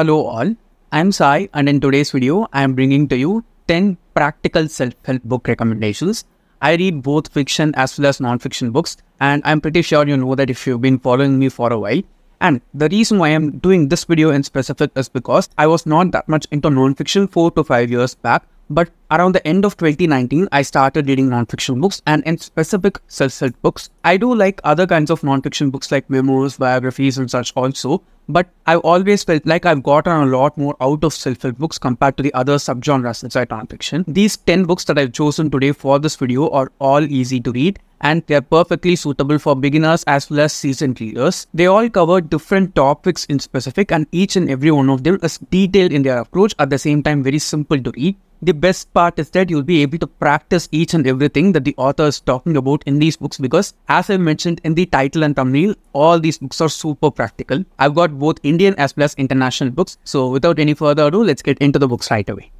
Hello all, I'm Sai and in today's video I am bringing to you 10 practical self-help book recommendations. I read both fiction as well as non-fiction books and I'm pretty sure you know that if you've been following me for a while. And the reason why I'm doing this video in specific is because I was not that much into non-fiction 4 to 5 years back but around the end of 2019, I started reading nonfiction books and in specific self-help books. I do like other kinds of nonfiction books like memoirs, biographies and such also. But I've always felt like I've gotten a lot more out of self-help books compared to the other subgenres inside nonfiction. These 10 books that I've chosen today for this video are all easy to read and they're perfectly suitable for beginners as well as seasoned readers. They all cover different topics in specific and each and every one of them is detailed in their approach at the same time very simple to read. The best part is that you'll be able to practice each and everything that the author is talking about in these books because as I mentioned in the title and thumbnail, all these books are super practical. I've got both Indian as well as international books. So without any further ado, let's get into the books right away.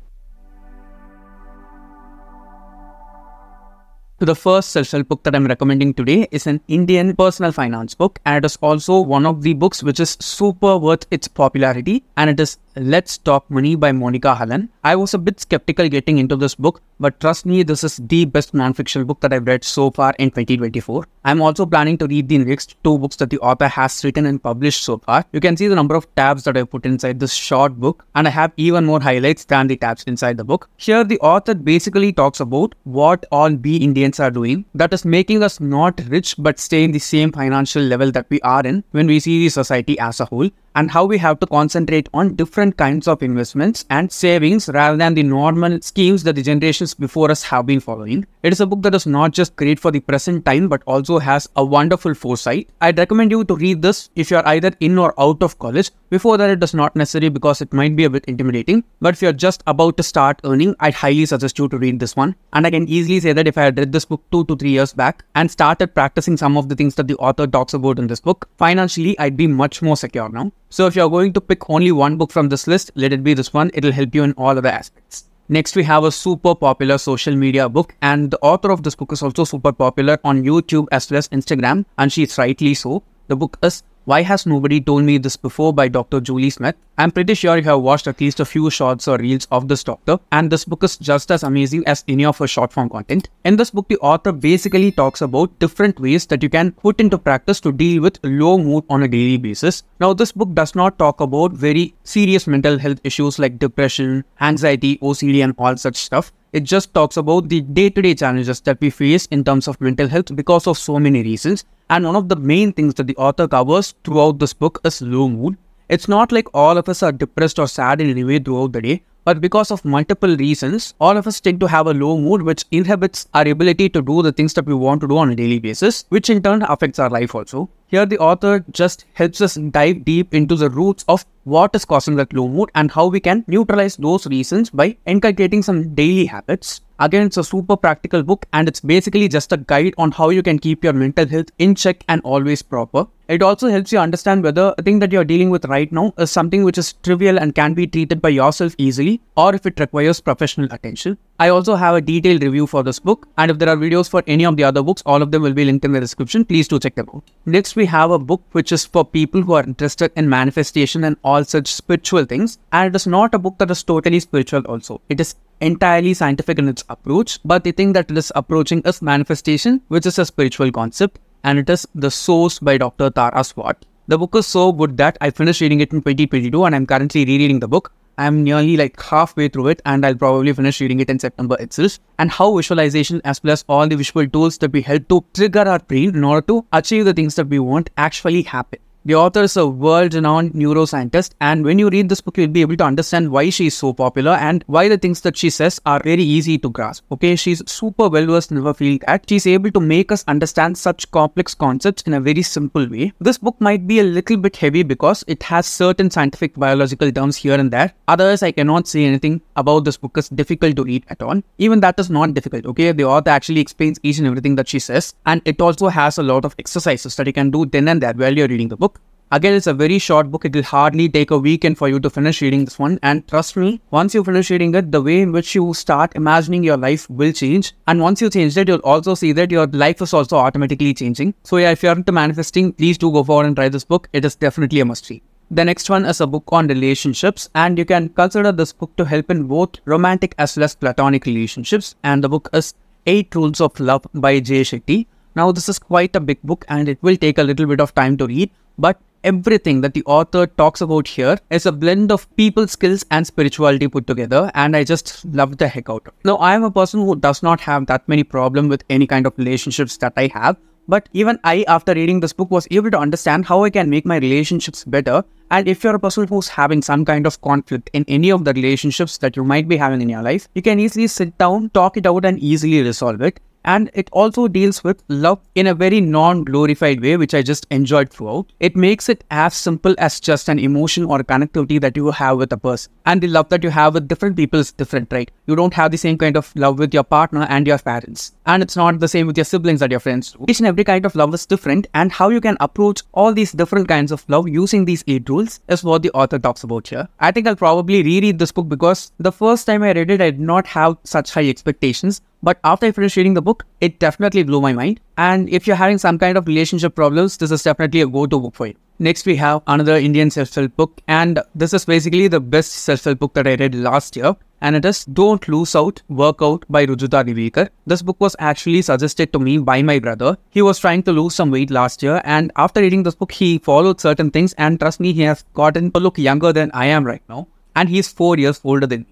The first self-help book that I'm recommending today is an Indian personal finance book and it is also one of the books which is super worth its popularity and it is Let's Talk Money by Monika Halan. I was a bit skeptical getting into this book, but trust me, this is the best nonfiction book that I've read so far in 2024. I'm also planning to read the next two books that the author has written and published so far. You can see the number of tabs that I've put inside this short book, and I have even more highlights than the tabs inside the book. Here, the author basically talks about what all we Indians are doing that is making us not rich but stay in the same financial level that we are in when we see the society as a whole and how we have to concentrate on different kinds of investments and savings rather than the normal schemes that the generations before us have been following. It is a book that is not just great for the present time but also has a wonderful foresight. I'd recommend you to read this if you're either in or out of college. Before that, it is not necessary because it might be a bit intimidating. But if you're just about to start earning, I'd highly suggest you to read this one. And I can easily say that if I had read this book two to three years back and started practicing some of the things that the author talks about in this book, financially, I'd be much more secure now. So if you're going to pick only one book from this list, let it be this one. It'll help you in all other aspects. Next, we have a super popular social media book, and the author of this book is also super popular on YouTube as well as Instagram, and she's rightly so. The book is why Has Nobody Told Me This Before by Dr. Julie Smith. I'm pretty sure you have watched at least a few shorts or reels of this doctor, and this book is just as amazing as any of her short form content. In this book, the author basically talks about different ways that you can put into practice to deal with low mood on a daily basis. Now, this book does not talk about very serious mental health issues like depression, anxiety, OCD, and all such stuff. It just talks about the day to day challenges that we face in terms of mental health because of so many reasons. And one of the main things that the author covers throughout this book is low mood. It's not like all of us are depressed or sad in any way throughout the day, but because of multiple reasons, all of us tend to have a low mood, which inhibits our ability to do the things that we want to do on a daily basis, which in turn affects our life also. Here, the author just helps us dive deep into the roots of what is causing that low mood and how we can neutralize those reasons by inculcating some daily habits. Again, it's a super practical book and it's basically just a guide on how you can keep your mental health in check and always proper. It also helps you understand whether the thing that you're dealing with right now is something which is trivial and can be treated by yourself easily or if it requires professional attention. I also have a detailed review for this book and if there are videos for any of the other books, all of them will be linked in the description. Please do check them out. Next, we have a book which is for people who are interested in manifestation and all such spiritual things. And it is not a book that is totally spiritual also. It is entirely scientific in its approach, but the thing that it is approaching is manifestation, which is a spiritual concept, and it is The Source by Dr. Tara Swart. The book is so good that I finished reading it in 2022 and I'm currently rereading the book. I'm nearly like halfway through it and I'll probably finish reading it in September itself. And how visualization as well as all the visual tools that we help to trigger our brain in order to achieve the things that we want actually happen. The author is a world-renowned neuroscientist and when you read this book, you'll be able to understand why she is so popular and why the things that she says are very easy to grasp. Okay, she's super well-versed in her field that she's able to make us understand such complex concepts in a very simple way. This book might be a little bit heavy because it has certain scientific biological terms here and there. Otherwise, I cannot say anything about this book is difficult to read at all. Even that is not difficult, okay? The author actually explains each and everything that she says and it also has a lot of exercises that you can do then and there while you're reading the book. Again, it's a very short book. It will hardly take a weekend for you to finish reading this one. And trust me, once you finish reading it, the way in which you start imagining your life will change. And once you change it, you'll also see that your life is also automatically changing. So yeah, if you're into manifesting, please do go forward and try this book. It is definitely a must read. The next one is a book on relationships, and you can consider this book to help in both romantic as well as platonic relationships. And the book is Eight Rules of Love by Jay Shetty. Now, this is quite a big book and it will take a little bit of time to read, but everything that the author talks about here is a blend of people skills and spirituality put together and i just love the heck out of it now i am a person who does not have that many problem with any kind of relationships that i have but even I, after reading this book, was able to understand how I can make my relationships better. And if you're a person who's having some kind of conflict in any of the relationships that you might be having in your life, you can easily sit down, talk it out, and easily resolve it and it also deals with love in a very non-glorified way which i just enjoyed throughout. It makes it as simple as just an emotion or a connectivity that you have with a person. And the love that you have with different people is different right? You don't have the same kind of love with your partner and your parents. And it's not the same with your siblings and your friends each and every kind of love is different and how you can approach all these different kinds of love using these eight rules is what the author talks about here. I think i'll probably reread this book because the first time i read it i did not have such high expectations but after I finished reading the book, it definitely blew my mind. And if you're having some kind of relationship problems, this is definitely a go-to book for you. Next, we have another Indian self-help book. And this is basically the best self-help book that I read last year. And it is Don't Lose Out, Work Out by Rujuta Diwekar. This book was actually suggested to me by my brother. He was trying to lose some weight last year. And after reading this book, he followed certain things. And trust me, he has gotten to look younger than I am right now. And he's four years older than me.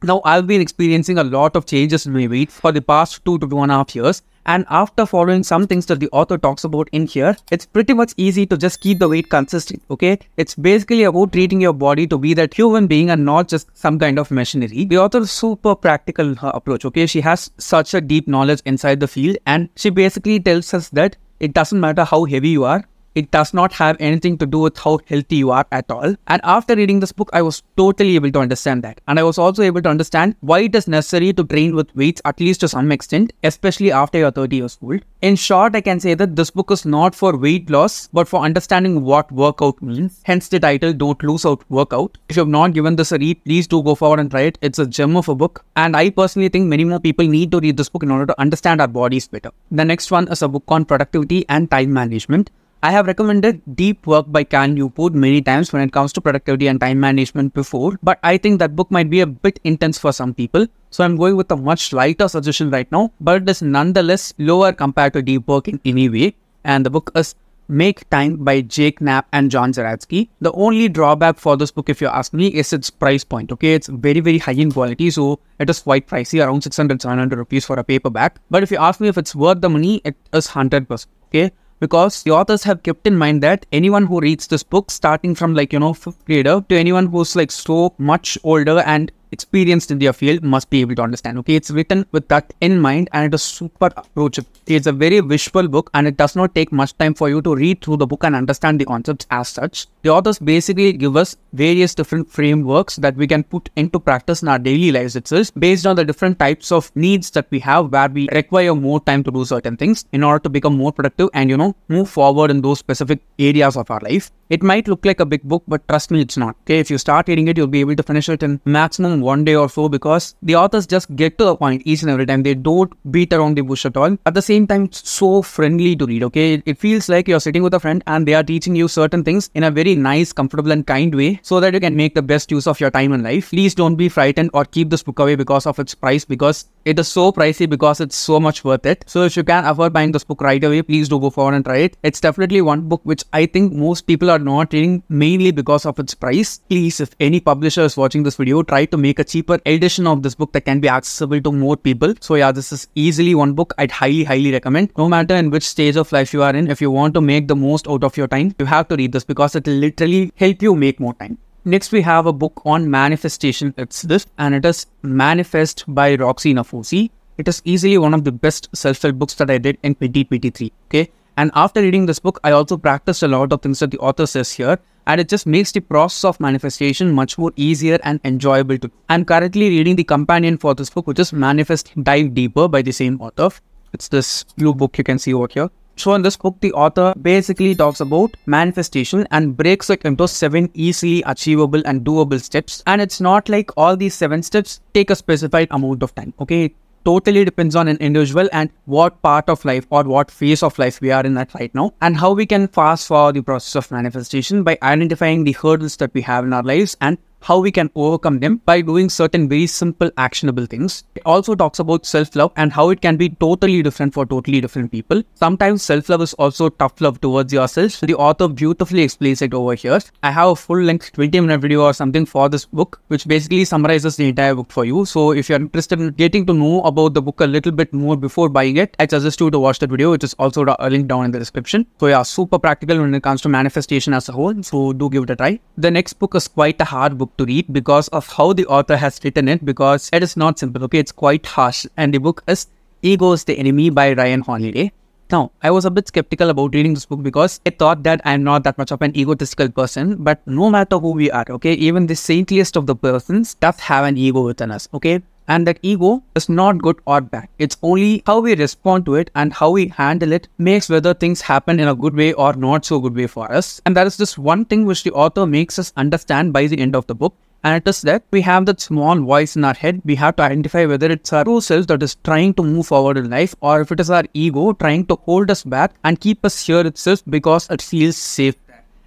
Now, I've been experiencing a lot of changes in my weight for the past two to two and a half years. And after following some things that the author talks about in here, it's pretty much easy to just keep the weight consistent. Okay. It's basically about treating your body to be that human being and not just some kind of machinery. The author is super practical her approach. Okay. She has such a deep knowledge inside the field and she basically tells us that it doesn't matter how heavy you are, it does not have anything to do with how healthy you are at all. And after reading this book, I was totally able to understand that. And I was also able to understand why it is necessary to train with weights, at least to some extent, especially after you're 30 years old. In short, I can say that this book is not for weight loss, but for understanding what workout means. Hence the title, Don't Lose Out Workout. If you have not given this a read, please do go forward and try it. It's a gem of a book. And I personally think many more people need to read this book in order to understand our bodies better. The next one is a book on productivity and time management. I have recommended Deep Work by Cal Newport many times when it comes to productivity and time management before, but I think that book might be a bit intense for some people. So I'm going with a much lighter suggestion right now, but it is nonetheless lower compared to Deep Work in any way. And the book is Make Time by Jake Knapp and John Zeratsky. The only drawback for this book, if you ask me, is its price point. Okay, it's very, very high in quality, so it is quite pricey, around 600 700 rupees for a paperback. But if you ask me if it's worth the money, it is 100%. Okay, because the authors have kept in mind that anyone who reads this book starting from like you know fifth grader to anyone who's like so much older and experienced in their field must be able to understand. Okay, it's written with that in mind and it is super approachable. It's a very visual book and it does not take much time for you to read through the book and understand the concepts as such. The authors basically give us various different frameworks that we can put into practice in our daily lives itself based on the different types of needs that we have where we require more time to do certain things in order to become more productive and you know move forward in those specific areas of our life. It might look like a big book, but trust me, it's not. Okay, if you start reading it, you'll be able to finish it in maximum one day or so because the authors just get to the point each and every time. They don't beat around the bush at all. At the same time, it's so friendly to read. Okay, it feels like you're sitting with a friend and they are teaching you certain things in a very nice, comfortable, and kind way so that you can make the best use of your time in life. Please don't be frightened or keep this book away because of its price because it is so pricey because it's so much worth it. So if you can afford buying this book right away, please do go forward and try it. It's definitely one book which I think most people are not reading mainly because of its price. Please, if any publisher is watching this video, try to make a cheaper edition of this book that can be accessible to more people. So yeah, this is easily one book I'd highly, highly recommend. No matter in which stage of life you are in, if you want to make the most out of your time, you have to read this because it will literally help you make more time. Next, we have a book on manifestation. It's this, and it is Manifest by Roxie Nafousi. It is easily one of the best self-help books that I did in 2023. Okay. And after reading this book, I also practiced a lot of things that the author says here. And it just makes the process of manifestation much more easier and enjoyable to. I'm currently reading the companion for this book, which is Manifest Dive Deeper by the same author. It's this blue book you can see over here. So in this book, the author basically talks about manifestation and breaks it into seven easily achievable and doable steps. And it's not like all these seven steps take a specified amount of time. Okay, totally depends on an individual and what part of life or what phase of life we are in at right now and how we can fast forward the process of manifestation by identifying the hurdles that we have in our lives and how we can overcome them by doing certain very simple actionable things. It also talks about self-love and how it can be totally different for totally different people. Sometimes self-love is also tough love towards yourself. The author beautifully explains it over here. I have a full-length 20-minute video or something for this book, which basically summarizes the entire book for you. So if you're interested in getting to know about the book a little bit more before buying it, I suggest you to watch that video, which is also uh, linked down in the description. So yeah, super practical when it comes to manifestation as a whole. So do give it a try. The next book is quite a hard book to read because of how the author has written it because it is not simple okay it's quite harsh and the book is ego is the enemy by ryan holiday now, I was a bit skeptical about reading this book because I thought that I'm not that much of an egotistical person. But no matter who we are, okay, even the saintliest of the persons does have an ego within us, okay? And that ego is not good or bad. It's only how we respond to it and how we handle it makes whether things happen in a good way or not so good way for us. And that is just one thing which the author makes us understand by the end of the book. And it is that we have that small voice in our head. We have to identify whether it's our true self that is trying to move forward in life or if it is our ego trying to hold us back and keep us here itself because it feels safe.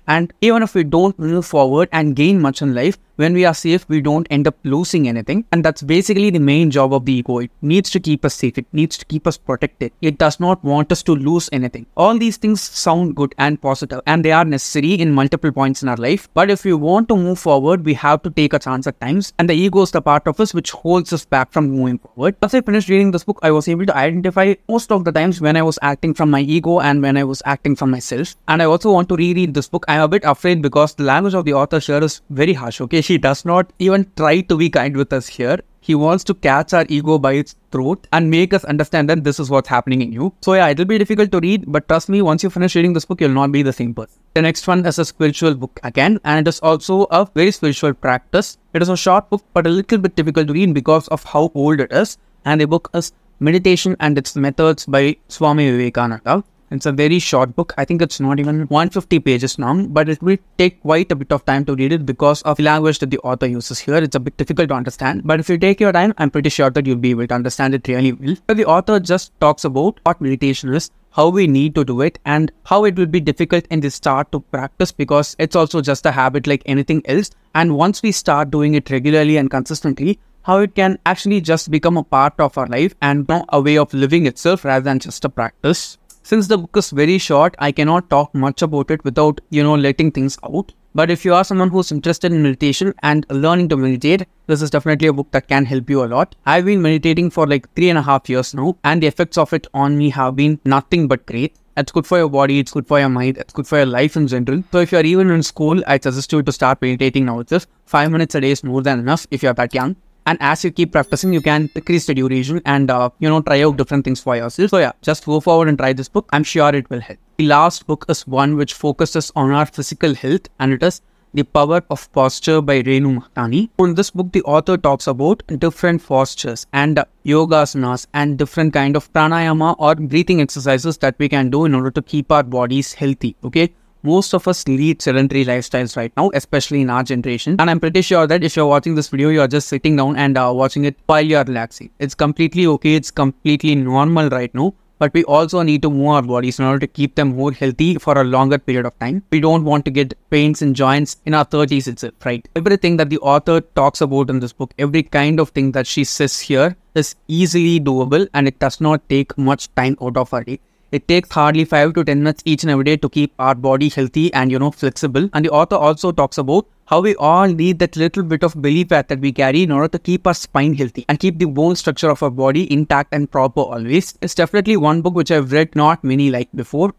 And even if we don't move forward and gain much in life, when we are safe, we don't end up losing anything. And that's basically the main job of the ego. It needs to keep us safe. It needs to keep us protected. It does not want us to lose anything. All these things sound good and positive and they are necessary in multiple points in our life. But if we want to move forward, we have to take a chance at times. And the ego is the part of us which holds us back from moving forward. Once I finished reading this book, I was able to identify most of the times when I was acting from my ego and when I was acting from myself. And I also want to reread this book. I'm a bit afraid because the language of the author here is very harsh. Okay, he does not even try to be kind with us here. He wants to catch our ego by its throat and make us understand that this is what's happening in you. So yeah, it'll be difficult to read, but trust me, once you finish reading this book, you'll not be the same person. The next one is a spiritual book again, and it is also a very spiritual practice. It is a short book, but a little bit difficult to read because of how old it is. And the book is Meditation and Its Methods by Swami Vivekananda. It's a very short book. I think it's not even 150 pages long, but it will take quite a bit of time to read it because of the language that the author uses here. It's a bit difficult to understand, but if you take your time, I'm pretty sure that you'll be able to understand it really well. But the author just talks about what meditation is, how we need to do it and how it will be difficult in the start to practice because it's also just a habit like anything else. And once we start doing it regularly and consistently, how it can actually just become a part of our life and a way of living itself rather than just a practice. Since the book is very short, I cannot talk much about it without, you know, letting things out. But if you are someone who's interested in meditation and learning to meditate, this is definitely a book that can help you a lot. I've been meditating for like three and a half years now, and the effects of it on me have been nothing but great. It's good for your body, it's good for your mind, it's good for your life in general. So if you're even in school, I suggest you to start meditating now itself. Five minutes a day is more than enough if you're that young and as you keep practicing you can decrease the duration and uh, you know try out different things for yourself so yeah just go forward and try this book i'm sure it will help the last book is one which focuses on our physical health and it is the Power of Posture by Renu Mahtani. In this book, the author talks about different postures and uh, yogasanas and different kind of pranayama or breathing exercises that we can do in order to keep our bodies healthy. Okay, most of us lead sedentary lifestyles right now, especially in our generation. And I'm pretty sure that if you're watching this video, you're just sitting down and uh, watching it while you're relaxing. It's completely okay. It's completely normal right now. But we also need to move our bodies in order to keep them more healthy for a longer period of time. We don't want to get pains in joints in our 30s itself, right? Everything that the author talks about in this book, every kind of thing that she says here is easily doable and it does not take much time out of our day. It takes hardly 5 to 10 minutes each and every day to keep our body healthy and you know flexible. And the author also talks about how we all need that little bit of belly fat that we carry in order to keep our spine healthy and keep the bone structure of our body intact and proper always. It's definitely one book which I've read not many like before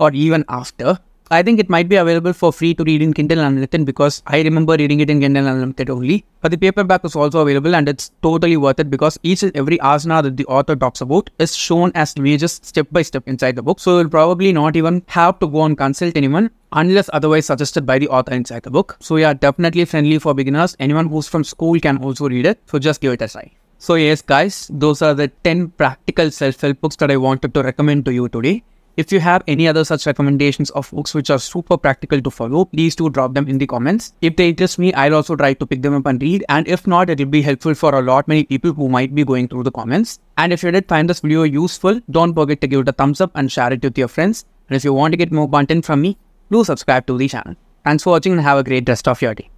or even after. I think it might be available for free to read in Kindle Unlimited because I remember reading it in Kindle Unlimited only. But the paperback is also available and it's totally worth it because each and every asana that the author talks about is shown as images step by step inside the book. So you'll probably not even have to go and consult anyone unless otherwise suggested by the author inside the book. So yeah, definitely friendly for beginners. Anyone who's from school can also read it. So just give it a try. So yes guys, those are the 10 practical self-help books that I wanted to recommend to you today. If you have any other such recommendations of books which are super practical to follow, please do drop them in the comments. If they interest me, I'll also try to pick them up and read. And if not, it will be helpful for a lot many people who might be going through the comments. And if you did find this video useful, don't forget to give it a thumbs up and share it with your friends. And if you want to get more content from me, do subscribe to the channel. Thanks for watching and have a great rest of your day.